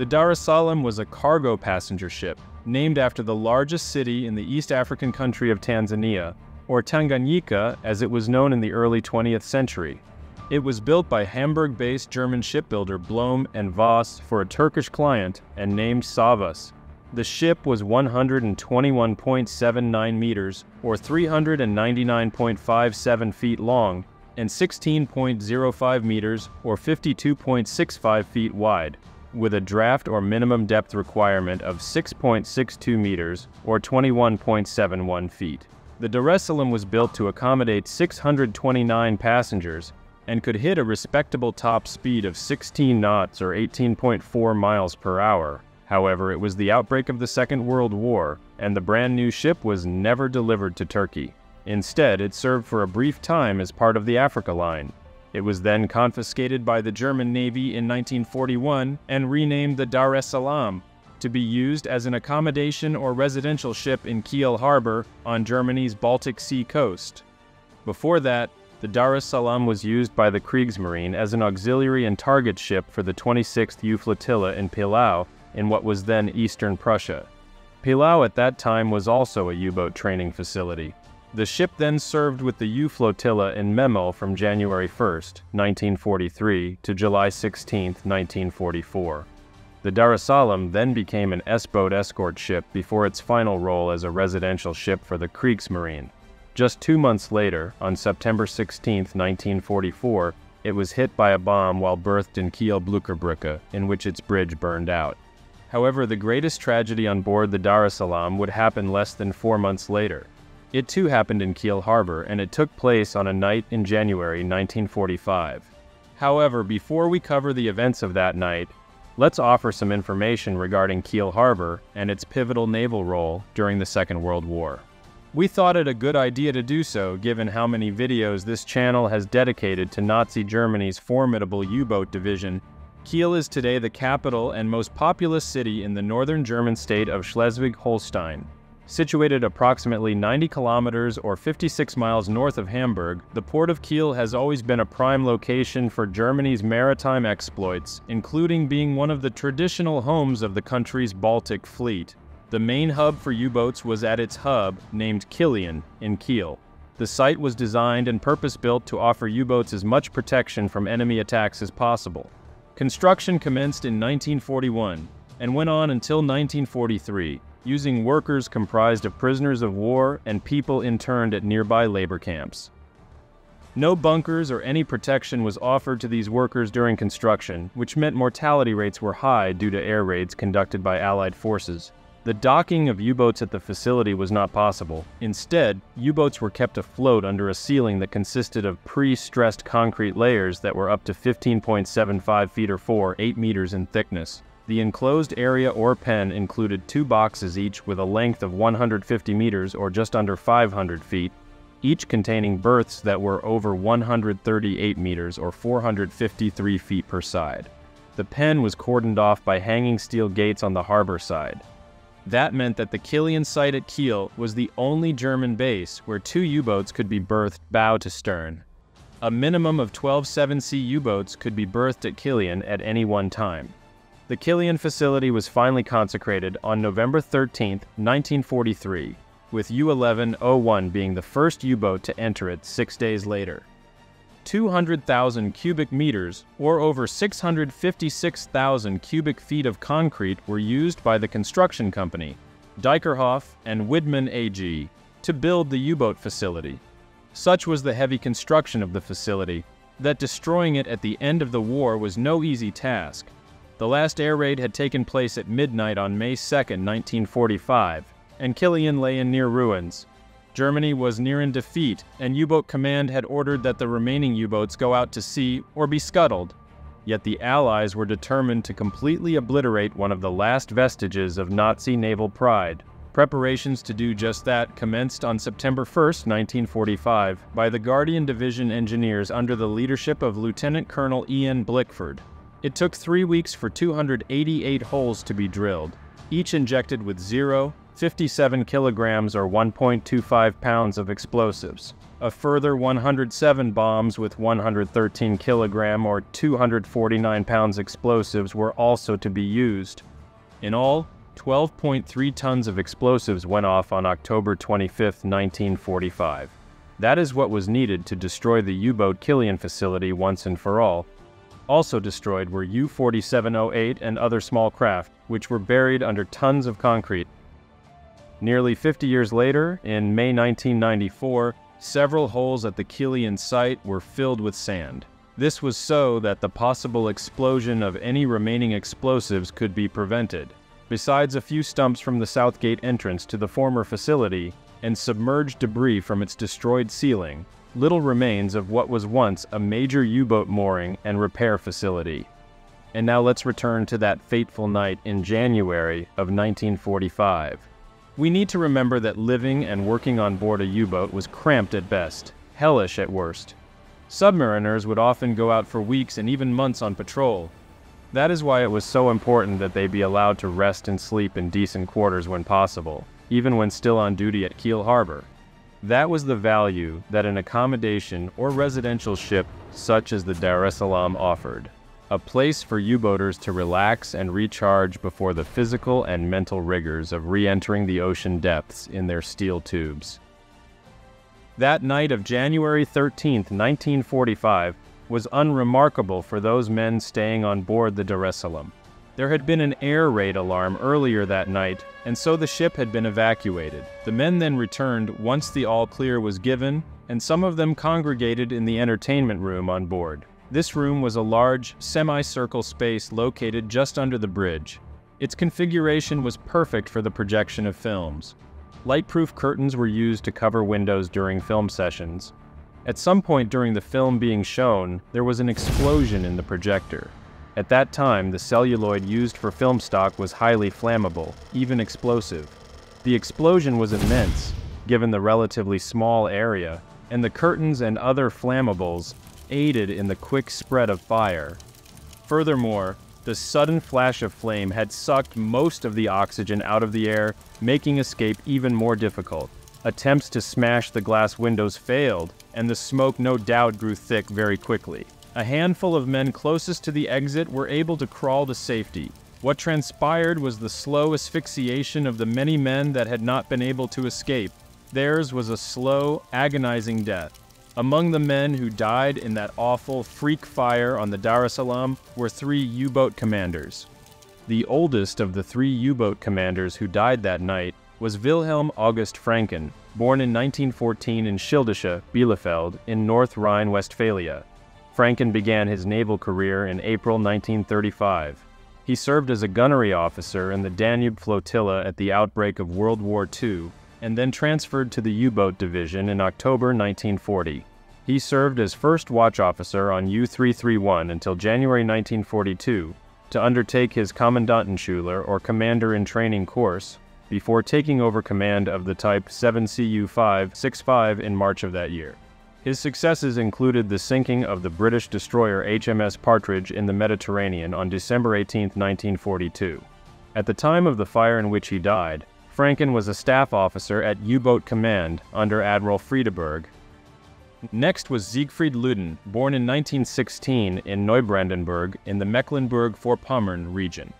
The Dar es Salaam was a cargo passenger ship, named after the largest city in the East African country of Tanzania, or Tanganyika as it was known in the early 20th century. It was built by Hamburg-based German shipbuilder Blohm and Voss for a Turkish client and named Savas. The ship was 121.79 meters, or 399.57 feet long, and 16.05 meters, or 52.65 feet wide, with a draft or minimum depth requirement of 6.62 meters, or 21.71 feet. The Dar es Salaam was built to accommodate 629 passengers and could hit a respectable top speed of 16 knots or 18.4 miles per hour. However, it was the outbreak of the Second World War, and the brand new ship was never delivered to Turkey. Instead, it served for a brief time as part of the Africa Line. It was then confiscated by the German Navy in 1941 and renamed the Dar es Salaam to be used as an accommodation or residential ship in Kiel Harbor on Germany's Baltic Sea coast. Before that, the Dar es Salaam was used by the Kriegsmarine as an auxiliary and target ship for the 26th U Flotilla in Pillau in what was then eastern Prussia. Pillau at that time was also a U-boat training facility. The ship then served with the U Flotilla in Memel from January 1, 1943 to July 16, 1944. The Dar es then became an S-boat escort ship before its final role as a residential ship for the Kriegsmarine. Just two months later, on September 16, 1944, it was hit by a bomb while berthed in Kiel Blucherbrücke, in which its bridge burned out. However, the greatest tragedy on board the Dar es would happen less than four months later. It too happened in Kiel Harbor, and it took place on a night in January 1945. However, before we cover the events of that night, let's offer some information regarding Kiel Harbor and its pivotal naval role during the Second World War. We thought it a good idea to do so given how many videos this channel has dedicated to Nazi Germany's formidable U-boat division. Kiel is today the capital and most populous city in the northern German state of Schleswig-Holstein. Situated approximately 90 kilometers or 56 miles north of Hamburg, the port of Kiel has always been a prime location for Germany's maritime exploits, including being one of the traditional homes of the country's Baltic fleet. The main hub for U-boats was at its hub, named Kilian, in Kiel. The site was designed and purpose-built to offer U-boats as much protection from enemy attacks as possible. Construction commenced in 1941 and went on until 1943, using workers comprised of prisoners of war and people interned at nearby labor camps. No bunkers or any protection was offered to these workers during construction, which meant mortality rates were high due to air raids conducted by Allied forces. The docking of U-boats at the facility was not possible. Instead, U-boats were kept afloat under a ceiling that consisted of pre-stressed concrete layers that were up to 15.75 feet or 4, 8 meters in thickness. The enclosed area or pen included two boxes each with a length of 150 meters or just under 500 feet, each containing berths that were over 138 meters or 453 feet per side. The pen was cordoned off by hanging steel gates on the harbor side. That meant that the Kilian site at Kiel was the only German base where two U-boats could be berthed bow to stern. A minimum of 12 7C U-boats could be berthed at Kilian at any one time. The Kilian facility was finally consecrated on November 13, 1943, with U-1101 being the first U-boat to enter it six days later. 200,000 cubic meters, or over 656,000 cubic feet of concrete were used by the construction company, Dyckerhoff and Widmann AG, to build the U-boat facility. Such was the heavy construction of the facility that destroying it at the end of the war was no easy task. The last air raid had taken place at midnight on May 2, 1945, and Kilian lay in near ruins, Germany was near in defeat, and U-boat command had ordered that the remaining U-boats go out to sea or be scuttled. Yet the Allies were determined to completely obliterate one of the last vestiges of Nazi naval pride. Preparations to do just that commenced on September 1, 1945, by the Guardian Division engineers under the leadership of Lieutenant Colonel E.N. Blickford. It took three weeks for 288 holes to be drilled, each injected with 0, 57 kilograms or 1.25 pounds of explosives. A further 107 bombs with 113 kilogram or 249 pounds explosives were also to be used. In all, 12.3 tons of explosives went off on October 25, 1945. That is what was needed to destroy the U-boat Kilian facility once and for all. Also destroyed were U-4708 and other small craft, which were buried under tons of concrete. Nearly 50 years later, in May 1994, several holes at the Kilian site were filled with sand. This was so that the possible explosion of any remaining explosives could be prevented. Besides a few stumps from the south gate entrance to the former facility, and submerged debris from its destroyed ceiling, little remains of what was once a major U-boat mooring and repair facility. And now let's return to that fateful night in January of 1945. We need to remember that living and working on board a U-boat was cramped at best, hellish at worst. Submariners would often go out for weeks and even months on patrol. That is why it was so important that they be allowed to rest and sleep in decent quarters when possible even when still on duty at Kiel Harbor. That was the value that an accommodation or residential ship such as the Dar es Salaam offered. A place for U-boaters to relax and recharge before the physical and mental rigors of re-entering the ocean depths in their steel tubes. That night of January 13, 1945, was unremarkable for those men staying on board the Dar es Salaam. There had been an air raid alarm earlier that night, and so the ship had been evacuated. The men then returned once the all clear was given, and some of them congregated in the entertainment room on board. This room was a large, semicircle space located just under the bridge. Its configuration was perfect for the projection of films. Lightproof curtains were used to cover windows during film sessions. At some point during the film being shown, there was an explosion in the projector. At that time, the celluloid used for film stock was highly flammable, even explosive. The explosion was immense, given the relatively small area, and the curtains and other flammables aided in the quick spread of fire. Furthermore, the sudden flash of flame had sucked most of the oxygen out of the air, making escape even more difficult. Attempts to smash the glass windows failed, and the smoke no doubt grew thick very quickly. A handful of men closest to the exit were able to crawl to safety. What transpired was the slow asphyxiation of the many men that had not been able to escape. Theirs was a slow, agonizing death. Among the men who died in that awful freak fire on the Dar es Salaam were three U-boat commanders. The oldest of the three U-boat commanders who died that night was Wilhelm August Franken, born in 1914 in Schildesche, Bielefeld, in North Rhine-Westphalia. Franken began his naval career in April 1935. He served as a gunnery officer in the Danube flotilla at the outbreak of World War II and then transferred to the U-boat division in October 1940. He served as first watch officer on U-331 until January 1942 to undertake his Kommandantenschule or Commander in Training course before taking over command of the Type 7CU-565 in March of that year. His successes included the sinking of the British destroyer HMS Partridge in the Mediterranean on December 18, 1942. At the time of the fire in which he died, Franken was a staff officer at U-Boat Command under Admiral Friedeburg. Next was Siegfried Lüdden, born in 1916 in Neubrandenburg in the Mecklenburg-Vorpommern region.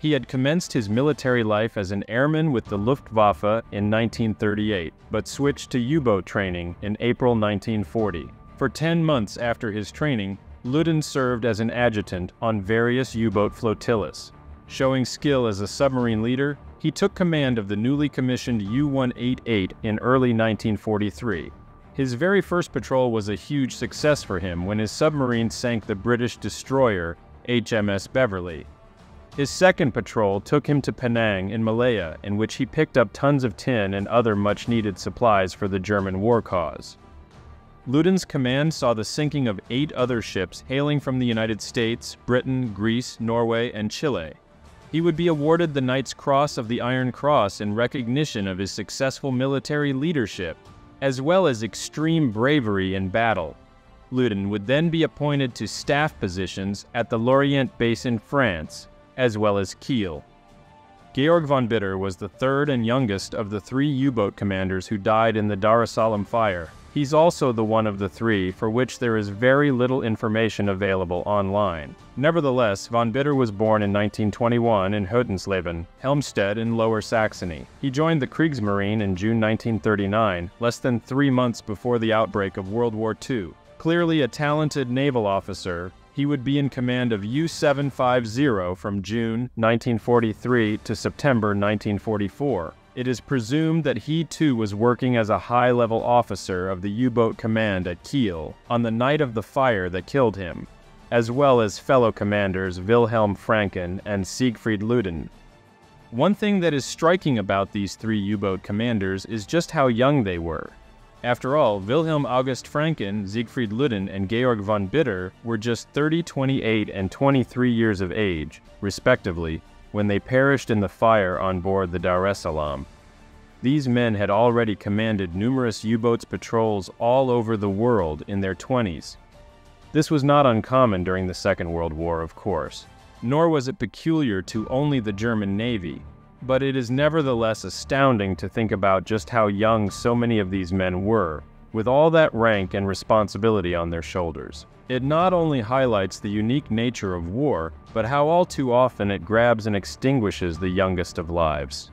He had commenced his military life as an airman with the Luftwaffe in 1938, but switched to U-boat training in April 1940. For 10 months after his training, Lüdden served as an adjutant on various U-boat flotillas. Showing skill as a submarine leader, he took command of the newly commissioned U-188 in early 1943. His very first patrol was a huge success for him when his submarine sank the British destroyer HMS Beverley his second patrol took him to Penang in Malaya, in which he picked up tons of tin and other much needed supplies for the German war cause. Lüdden's command saw the sinking of eight other ships hailing from the United States, Britain, Greece, Norway, and Chile. He would be awarded the Knight's Cross of the Iron Cross in recognition of his successful military leadership, as well as extreme bravery in battle. Lüdden would then be appointed to staff positions at the Lorient base in France, as well as Kiel. Georg von Bitter was the third and youngest of the three U-boat commanders who died in the Dar es Salaam fire. He's also the one of the three for which there is very little information available online. Nevertheless, von Bitter was born in 1921 in Hötensleben, Helmstedt in Lower Saxony. He joined the Kriegsmarine in June 1939, less than three months before the outbreak of World War II. Clearly a talented naval officer, he would be in command of U-750 from June 1943 to September 1944. It is presumed that he too was working as a high-level officer of the U-boat command at Kiel on the night of the fire that killed him, as well as fellow commanders Wilhelm Franken and Siegfried Lüdden. One thing that is striking about these three U-boat commanders is just how young they were. After all, Wilhelm August Franken, Siegfried Lüdden, and Georg von Bitter were just 30, 28, and 23 years of age, respectively, when they perished in the fire on board the Dar es Salaam. These men had already commanded numerous U-boats patrols all over the world in their 20s. This was not uncommon during the Second World War, of course, nor was it peculiar to only the German Navy, but it is nevertheless astounding to think about just how young so many of these men were, with all that rank and responsibility on their shoulders. It not only highlights the unique nature of war, but how all too often it grabs and extinguishes the youngest of lives.